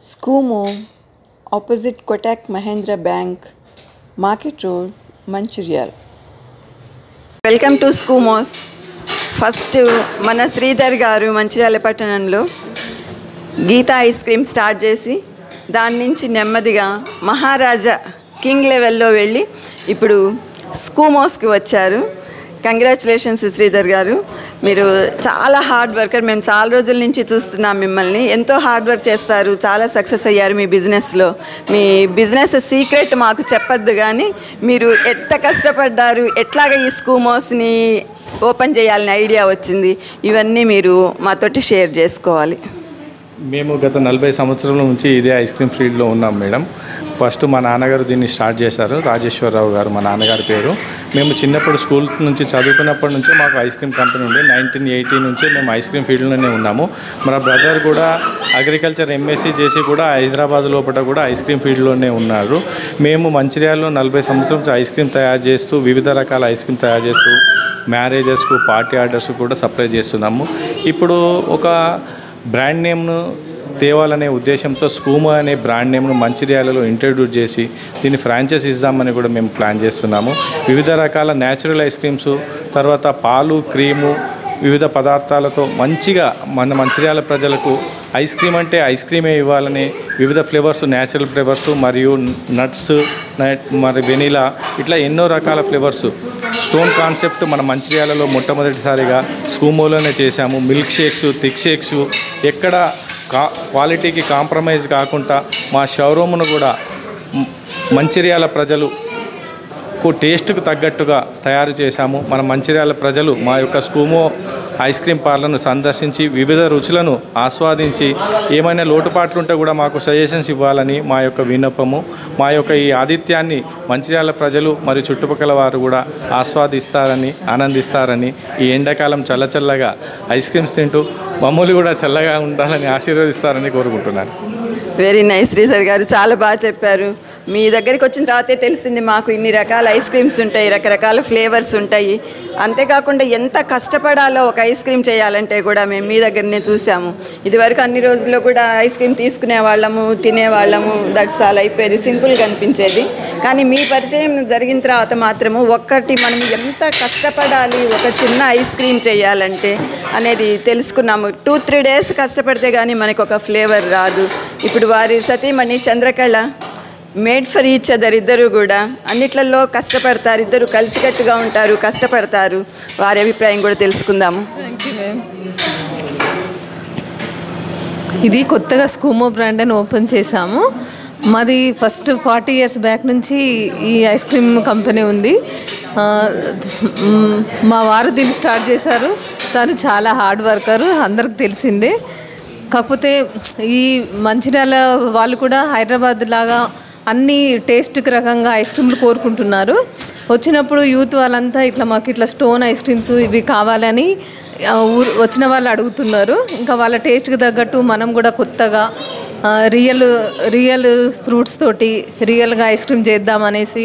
Scoomo opposite Kotak Mahindra bank market road Mancherial welcome to Scoomo's first మన శ్రీధర్ గారు మంచిర్యాల పట్టణంలో Gita ice cream start చేసి దాని నుంచి నెమ్మదిగా మహారాజా కింగ్ లెవెల్లో వెళ్ళి ఇప్పుడు స్కూమోస్కి వచ్చారు. కంగ్రాచులేషన్స్ శ్రీధర్ గారు. మీరు చాలా హార్డ్ వర్కర్ మేము చాలా రోజుల నుంచి చూస్తున్నాం మిమ్మల్ని. ఎంతో హార్డ్ వర్క్ చేస్తారు. చాలా సక్సెస్ అయ్యారు మీ బిజినెస్లో మీ బిజినెస్ సీక్రెట్ మాకు చెప్పొద్దు కానీ మీరు ఎంత కష్టపడ్డారు ఎట్లాగ ఈ స్కూమోస్ని ఓపెన్ చేయాలని ఐడియా వచ్చింది ఇవన్నీ మీరు మాతోటి షేర్ చేసుకోవాలి. మేము గత నలభై సంవత్సరాల నుంచి ఇదే ఐస్ క్రీమ్ ఫీల్డ్లో ఉన్నాం మేడం. ఫస్ట్ మా నాన్నగారు దీన్ని స్టార్ట్ చేశారు. రాజేశ్వరరావు గారు మా నాన్నగారి పేరు. మేము చిన్నప్పుడు స్కూల్ నుంచి చదువుకున్నప్పటి నుంచే మాకు ఐస్ క్రీమ్ కంపెనీ ఉండే. నైన్టీన్ ఎయిటీ నుంచి మేము ఐస్ క్రీమ్ ఫీల్డ్లోనే ఉన్నాము. మా బ్రదర్ కూడా అగ్రికల్చర్ ఎంఎస్సీ చేసి కూడా హైదరాబాద్ లోపల కూడా ఐస్ క్రీమ్ ఫీల్డ్లోనే ఉన్నారు. మేము మంచిర్యాలలో నలభై సంవత్సరం ఐస్ క్రీమ్ తయారు చేస్తూ వివిధ రకాల ఐస్ క్రీమ్ తయారు చేస్తూ మ్యారేజెస్కు పార్టీ ఆర్డర్స్ కూడా సప్లై చేస్తున్నాము. ఇప్పుడు ఒక బ్రాండ్ నేమ్ను తేవాలనే ఉద్దేశంతో స్కూమా అనే బ్రాండ్ నేమ్ను మంచిర్యాలలో ఇంట్రడ్యూస్ చేసి దీన్ని ఫ్రాంచైజ్ ఇద్దామని కూడా మేము ప్లాన్ చేస్తున్నాము. వివిధ రకాల న్యాచురల్ ఐస్ క్రీమ్స్ తర్వాత పాలు క్రీము వివిధ పదార్థాలతో మంచిగా మన మంచిర్యాల ప్రజలకు ఐస్ క్రీమ్ అంటే ఐస్ క్రీమే ఇవ్వాలని వివిధ ఫ్లేవర్స్ న్యాచురల్ ఫ్లేవర్స్ మరియు నట్స్ మరి వెనిలా ఇట్లా ఎన్నో రకాల ఫ్లేవర్స్. స్టోన్ కాన్సెప్ట్ మన మంచిర్యాలలో మొట్టమొదటిసారిగా స్కూమోలోనే చేశాము. మిల్క్ షేక్స్ థిక్ షేక్స్ ఎక్కడ కా క్వాలిటీకి కాంప్రమైజ్ కాకుండా మా షోరూమ్ను కూడా మంచిర్యాల ప్రజలు టేస్ట్కు తగ్గట్టుగా తయారు చేశాము. మన మంచిర్యాల ప్రజలు మా యొక్క స్కూమో ఐస్ క్రీమ్ పార్లర్ను సందర్శించి వివిధ రుచులను ఆస్వాదించి ఏమైనా లోటుపాట్లు ఉంటే కూడా మాకు సజెషన్స్ ఇవ్వాలని మా యొక్క విన్నపము. మా యొక్క ఈ ఆతిథ్యాన్ని మంచిర్యాల ప్రజలు మరియు చుట్టుపక్కల వారు కూడా ఆస్వాదిస్తారని ఆనందిస్తారని ఈ ఎండాకాలం చల్లచల్లగా ఐస్ క్రీమ్స్ తింటూ మమ్మల్ని కూడా చల్లగా ఉండాలని ఆశీర్వదిస్తారని కోరుకుంటున్నాను. వెరీ నైస్ శ్రీధర్ గారు. చాలా బాగా చెప్పారు. మీ దగ్గరికి వచ్చిన తర్వాతే తెలిసింది మాకు ఇన్ని రకాల ఐస్ క్రీమ్స్ ఉంటాయి రకరకాల ఫ్లేవర్స్ ఉంటాయి. అంతేకాకుండా ఎంత కష్టపడాలో ఒక ఐస్ క్రీమ్ చేయాలంటే కూడా మేము మీ దగ్గరనే చూసాము ఇదివరకు అన్ని రోజుల్లో కూడా ఐస్ క్రీమ్ తీసుకునే వాళ్ళము తినేవాళ్ళము దట్స్ ఆల్ అయిపోయేది సింపుల్గా అనిపించేది. కానీ మీ పరిచయం జరిగిన తర్వాత మాత్రము ఒక్కటి మనం ఎంత కష్టపడాలి ఒక చిన్న ఐస్ క్రీమ్ చేయాలంటే అనేది తెలుసుకున్నాము. టూ త్రీ డేస్ కష్టపడితే కానీ మనకు ఒక ఫ్లేవర్ రాదు. ఇప్పుడు వారి సతీమణి Chandrakala made for each other ఇద్దరు కూడా. అన్నిట్లలో కష్టపడతారు ఇద్దరు కలిసికట్టుగా ఉంటారు కష్టపడతారు. వారి అభిప్రాయం కూడా తెలుసుకుందాము ఇది కొత్తగా స్కూమో బ్రాండ్ అని ఓపెన్ చేశాము. మాది ఫస్ట్ ఫార్టీ ఇయర్స్ బ్యాక్ నుంచి ఈ ఐస్ క్రీమ్ కంపెనీ ఉంది. మా వారు దీన్ని స్టార్ట్ చేశారు. తను చాలా హార్డ్ వర్కర్ అందరికి తెలిసిందే. కాకపోతే ఈ మంచిర్యాల వాళ్ళు కూడా హైదరాబాద్ లాగా అన్ని టేస్ట్కి రకంగా ఐస్ క్రీమ్లు కోరుకుంటున్నారు. వచ్చినప్పుడు యూత్ వాళ్ళంతా ఇట్లా మాకు ఇట్లా స్టోన్ ఐస్ క్రీమ్స్ ఇవి కావాలని ఊరు వచ్చిన వాళ్ళు అడుగుతున్నారు. ఇంకా వాళ్ళ టేస్ట్కి తగ్గట్టు మనం కూడా కొత్తగా రియల్ రియల్ ఫ్రూట్స్ తోటి రియల్గా ఐస్ క్రీమ్ చేద్దామనేసి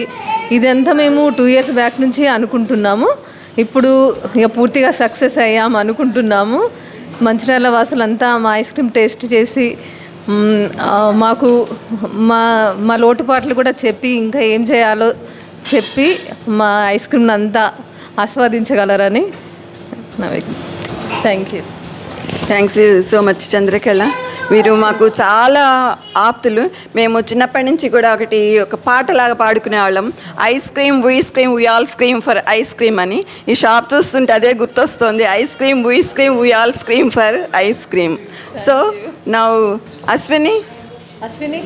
ఇదంతా మేము టూ ఇయర్స్ బ్యాక్ నుంచి అనుకుంటున్నాము. ఇప్పుడు ఇక పూర్తిగా సక్సెస్ అయ్యాము అనుకుంటున్నాము. మంచిర్యాల వాసులంతా మా ఐస్ క్రీమ్ టేస్ట్ చేసి మాకు మా మా లోటుపాట్లు కూడా చెప్పి ఇంకా ఏం చేయాలో చెప్పి మా ఐస్ క్రీమ్ని అంతా ఆస్వాదించగలరని నా thank you. Thanks so much Chandrakala మీరు మాకు చాలా ఆప్తులు. మేము చిన్నప్పటి నుంచి కూడా ఒకటి ఒక పాటలాగా పాడుకునే వాళ్ళం. Ice cream we scream we all scream for ice cream అని. ఈ షాప్ చూస్తుంటే అదే గుర్తొస్తుంది. Ice cream we scream we all scream for ice cream so నా అశ్విని అశ్విని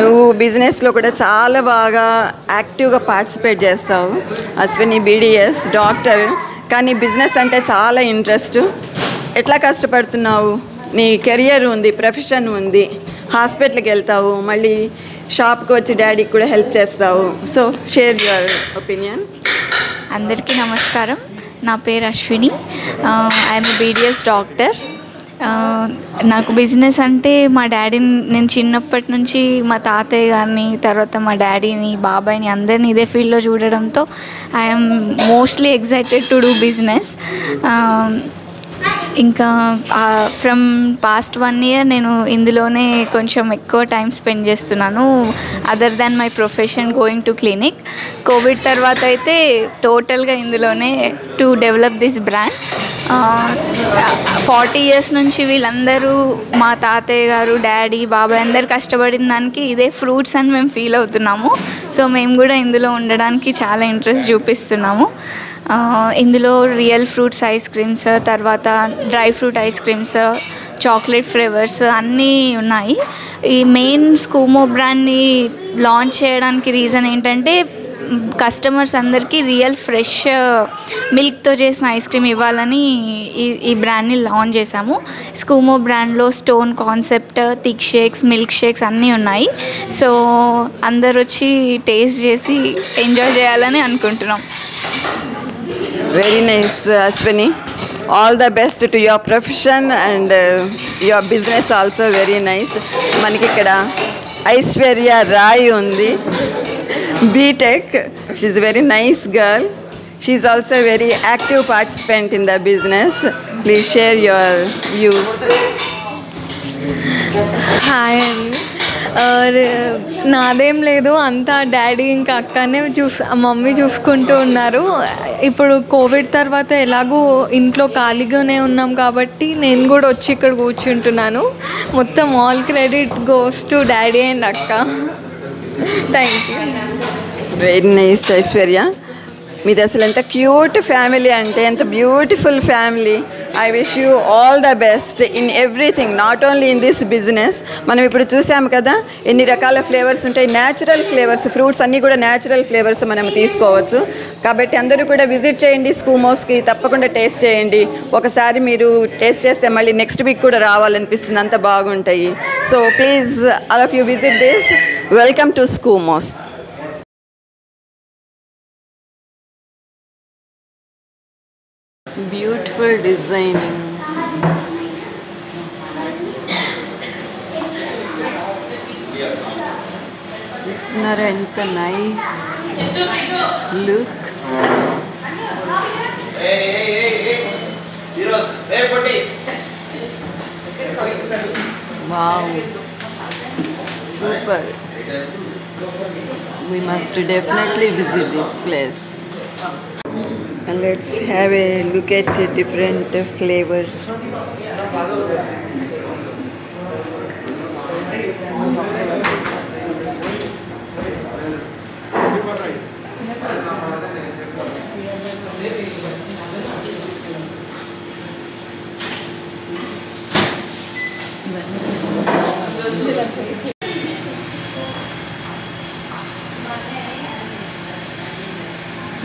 నువ్వు బిజినెస్లో కూడా చాలా బాగా యాక్టివ్గా పార్టిసిపేట్ చేస్తావు. Ashwini BDS doctor. కానీ బిజినెస్ అంటే చాలా ఇంట్రెస్ట్. ఎట్లా కష్టపడుతున్నావు? నీ కెరియర్ ఉంది ప్రొఫెషన్ ఉంది హాస్పిటల్కి వెళ్తావు మళ్ళీ షాప్కి వచ్చి డాడీకి కూడా హెల్ప్ చేస్తావు. So share your opinion. అందరికీ నమస్కారం. నా పేరు అశ్విని. I'm BDS doctor. నాకు బిజినెస్ అంటే మా డాడీని నేను చిన్నప్పటి నుంచి మా తాతయ్య గారిని తర్వాత మా డాడీని బాబాయ్ని అందరిని ఇదే ఫీల్డ్లో చూడడంతో I'm mostly excited to do business. ఇంకా ఫ్రమ్ పాస్ట్ వన్ ఇయర్ నేను ఇందులోనే కొంచెం ఎక్కువ టైం స్పెండ్ చేస్తున్నాను other than my profession going to clinic Covid తర్వాత అయితే టోటల్గా ఇందులోనే to develop this brand forty years నుంచి వీళ్ళందరూ మా తాతయ్య గారు డాడీ బాబాయ్ అందరు కష్టపడిన దానికి ఇదే ఫ్రూట్స్ అని మేము ఫీల్ అవుతున్నాము. సో మేము కూడా ఇందులో ఉండడానికి చాలా ఇంట్రెస్ట్ చూపిస్తున్నాము. ఇందులో రియల్ ఫ్రూట్స్ ఐస్ క్రీమ్స్ తర్వాత dry fruit ice creams chocolate flavours అన్నీ ఉన్నాయి. ఈ మెయిన్ స్కూమో బ్రాండ్ని లాంచ్ చేయడానికి రీజన్ ఏంటంటే కస్టమర్స్ అందరికీ రియల్ ఫ్రెష్ మిల్క్తో చేసిన ఐస్ క్రీమ్ ఇవ్వాలని ఈ ఈ బ్రాండ్ని లాంచ్ చేశాము. స్కూమో బ్రాండ్లో stone concept thick shakes milk shakes అన్నీ ఉన్నాయి. సో అందరు వచ్చి టేస్ట్ చేసి ఎంజాయ్ చేయాలని అనుకుంటున్నాం. Very nice Ashwini all the best to your profession and your business also very nice మనకి ఇక్కడ ఐశ్వర్య రాయ్ ఉంది BTech she very nice girl she also very active participant in the business please share your views hi అండి और నాదేం లేదు అంతా daddy ఇంకా అక్కనే చూస్ మమ్మీ చూసుకుంటూ ఉన్నారు. ఇప్పుడు కోవిడ్ తర్వాత ఎలాగో ఇంట్లో ఖాళీగానే ఉన్నాం కాబట్టి నేను కూడా వచ్చి ఇక్కడ కూర్చుంటున్నాను. మొత్తం all credit goes to daddy and అక్క. Thank you very nice Aishwarya. మీది అసలు ఎంత క్యూట్ ఫ్యామిలీ అంటే ఎంత beautiful family. I wish you all the best in everything not only in this business మనం ఇప్పుడు చూసాము కదా ఎన్ని రకాల ఫ్లేవర్స్ ఉంటాయి. న్యాచురల్ ఫ్లేవర్స్ ఫ్రూట్స్ అన్నీ కూడా న్యాచురల్ ఫ్లేవర్స్ మనం తీసుకోవచ్చు. కాబట్టి అందరూ కూడా విజిట్ చేయండి స్కూమోస్కి తప్పకుండా టేస్ట్ చేయండి. ఒకసారి మీరు టేస్ట్ చేస్తే మళ్ళీ నెక్స్ట్ వీక్ కూడా రావాలనిపిస్తుంది అంత బాగుంటాయి. So please all of you visit this welcome to Scoomos beautiful designing చూస్తున్నారా ఎంత nice look wow super we must definitely visit this place and let's have a look at different flavors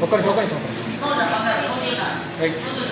分かれてか。りました。かりました。はい。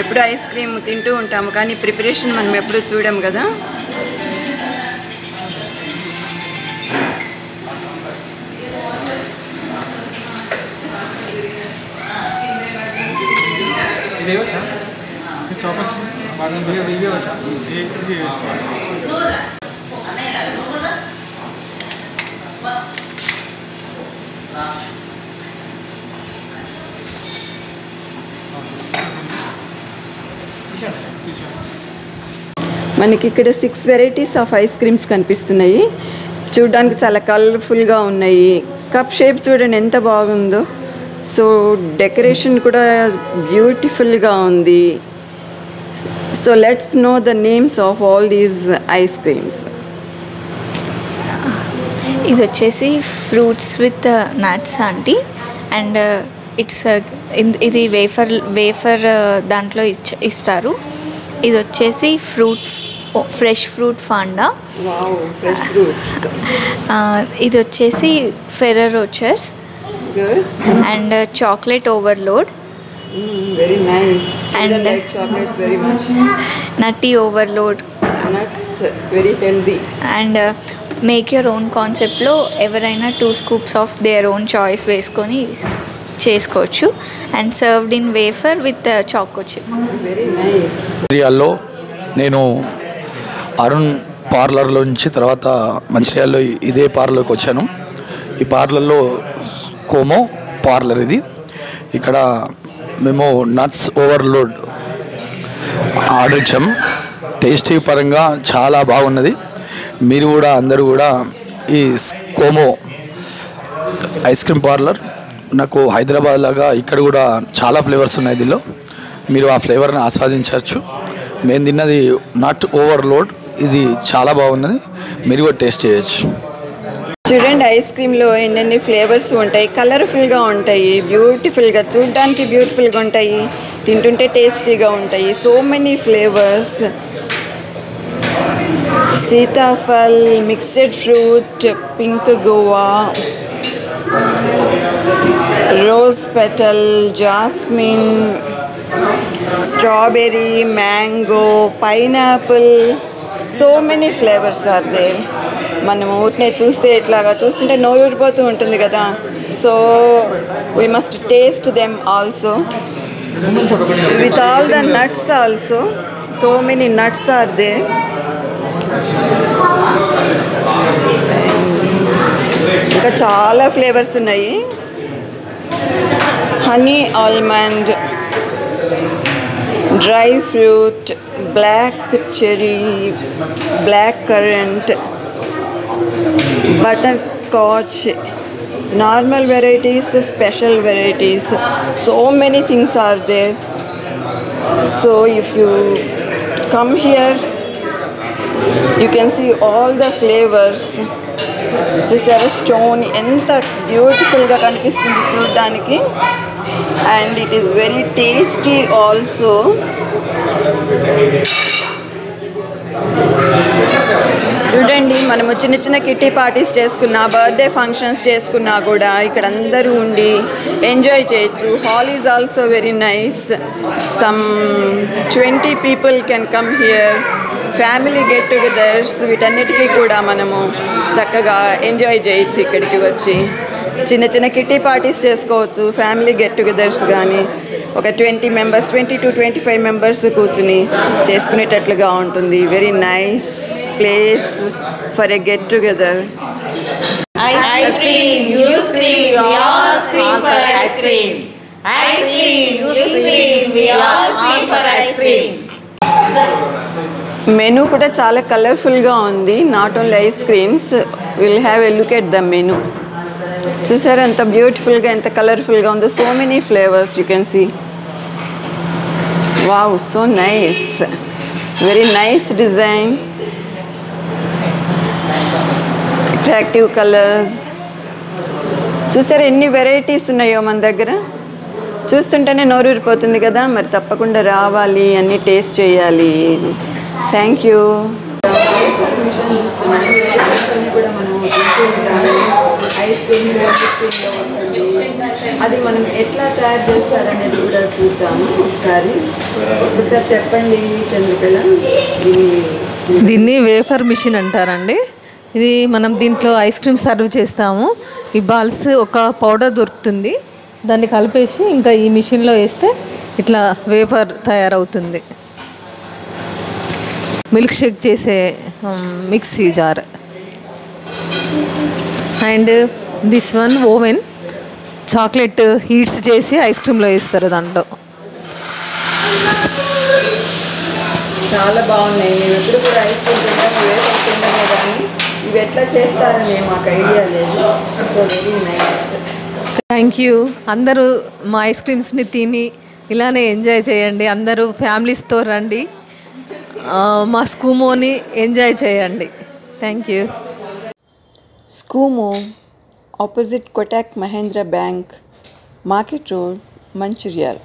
ఎప్పుడు ice cream తింటూ ఉంటాము కానీ preparation మనం ఎప్పుడు చూడము కదా? ఇది చాక్లెట్ బాగా ఇది వేయవచ్చా మనకి ఇక్కడ six varieties of ice creams కనిపిస్తున్నాయి. చూడడానికి చాలా కలర్ఫుల్గా ఉన్నాయి. కప్ షేప్ చూడండి ఎంత బాగుందో. సో డెకరేషన్ కూడా బ్యూటిఫుల్గా ఉంది. So let's know the names of all these ice creams ఇది వచ్చేసి fruits with nuts aunty and it's ఇది వేఫర్ వేఫర్ దాంట్లో ఇస్తారు. ఇది వచ్చేసి ఫ్రూట్ ఫ్రెష్ ఫ్రూట్ ఫాండా. ఇది వచ్చేసి Ferrero Rochers. Good and chocolate overload. Very nice And- like chocolates very much nutty overload. Very healthy and make your own కాన్సెప్ట్లో ఎవరైనా two scoops of their own choice వేసుకొని చేసుకోవచ్చు and served in wafer with choco chip నేను అరుణ్ పార్లర్లో నుంచి తర్వాత మంచిర్యాలలో ఇదే పార్లర్కి వచ్చాను. ఈ పార్లర్లో కోమో పార్లర్ ఇది. ఇక్కడ మేము నట్స్ ఓవర్లోడ్ ఆర్డర్ ఇచ్చాం టేస్టీ పరంగా చాలా బాగున్నది. మీరు కూడా అందరూ కూడా ఈ కోమో ఐస్ క్రీమ్ పార్లర్ నాకు హైదరాబాద్ లాగా ఇక్కడ కూడా చాలా ఫ్లేవర్స్ ఉన్నాయి దీనిలో. మీరు ఆ ఫ్లేవర్ని ఆస్వాదించవచ్చు. మేము తిన్నది నాట్ ఓవర్లోడ్ ఇది చాలా బాగున్నది. మీరు కూడా టేస్ట్ చేయొచ్చు. చూడండి ఐస్ క్రీమ్లో ఎన్నెన్ని ఫ్లేవర్స్ ఉంటాయి. కలర్ఫుల్గా ఉంటాయి బ్యూటిఫుల్గా చూడడానికి బ్యూటిఫుల్గా ఉంటాయి. తింటుంటే టేస్టీగా ఉంటాయి. So many flavours. Sitaphal mixed fruit pink guava. Rose petal jasmine strawberry mango pineapple so many flavours are there మనం ఊరినే చూస్తే ఇట్లాగా చూస్తుంటే నోరు ఊడిపోతూ ఉంటుంది కదా. So we must taste them also with all the nuts also so many nuts are they ఇంకా చాలా ఫ్లేవర్స్ ఉన్నాయి. honey almond dry fruit black cherry black currant butterscotch normal varieties special varieties. So many things are there. So if you come here you can see all the flavors. చూసారా stone ఎంత బ్యూటిఫుల్గా కనిపిస్తుంది చూడడానికి. And it is very tasty also చూడండి మనము చిన్న చిన్న kitty parties చేసుకున్నా బర్త్డే ఫంక్షన్స్ చేసుకున్నా కూడా ఇక్కడ అందరూ ఉండి ఎంజాయ్ చేయొచ్చు. Hall is also very nice some twenty people can come here family get togethers వీటన్నిటికీ కూడా మనము చక్కగా ఎంజాయ్ చేయొచ్చు ఇక్కడికి వచ్చి. చిన్న చిన్న కిట్టి పార్టీస్ చేసుకోవచ్చు ఫ్యామిలీ గెట్ టుగెదర్స్ కానీ ఒక twenty members twenty two twenty five members కూర్చుని చేసుకునేటట్లుగా ఉంటుంది. Very nice place for a get together Ice cream, menu కూడా చాలా కలర్ఫుల్గా ఉంది. Not only ice creams will have a look at the menu చూసారు ఎంత బ్యూటిఫుల్గా ఎంత కలర్ఫుల్గా ఉందో. So many flavours you can see wow so nice very nice design attractive colours చూసారా ఎన్ని వెరైటీస్ ఉన్నాయో మన దగ్గర? చూస్తుంటేనే నోరూరిపోతుంది కదా. మరి తప్పకుండా రావాలి అన్నీ టేస్ట్ చేయాలి. థ్యాంక్ యూ ఐస్ క్రీమ్ అది మనం ఎట్లా తయారు చేస్తారనేది కూడా చూద్దాము ఒకసారి. ఒకసారి చెప్పండి చంద్రకళ. ఇది దీన్ని వేఫర్ మిషన్ అంటారండి. ఇది మనం దీంట్లో ఐస్ క్రీమ్ సర్వ్ చేస్తాము. ఈ బాల్స్ ఒక పౌడర్ దొరుకుతుంది. దాన్ని కలిపేసి ఇంకా ఈ మిషన్లో వేస్తే ఇట్లా వేఫర్ తయారవుతుంది. మిల్క్ షేక్ చేసే mixie jar. And this one oven chocolate heats చేసి ఐస్ క్రీమ్లో వేస్తారు దాంట్లో. చాలా బాగున్నాయి. మేము ఎప్పుడు కూడా ఐస్ క్రీమ్ తిన్నాము వేరే తిన్నామే కానీ ఇవి ఎట్లా చేస్తారని మాకు ఐడియా లేదు. So very nice. Thank you. అందరూ మా ఐస్ క్రీమ్స్ని తిని ఇలానే ఎంజాయ్ చేయండి. అందరూ ఫ్యామిలీస్తో రండి. మా స్కూమోని ఎంజాయ్ చేయండి. Thank you Scoomo opposite Kotak Mahindra bank market road Mancherial.